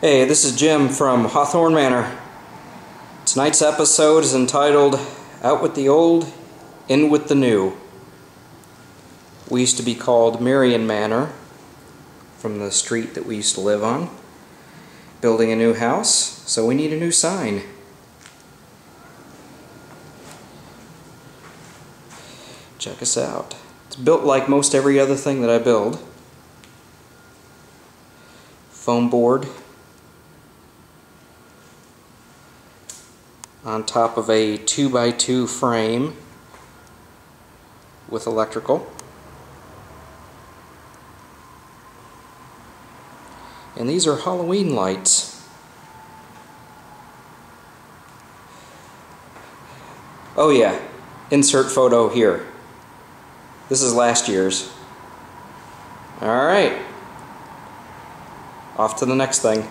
Hey, this is Jim from Hawthorne Manor. Tonight's episode is entitled Out with the Old, In with the New. We used to be called Marion Manor from the street that we used to live on. Building a new house, so we need a new sign. Check us out. It's built like most every other thing that I build. Foam board on top of a 2x2 frame with electrical. And these are Halloween lights. Oh yeah, insert photo here. This is last year's. Alright. Off to the next thing.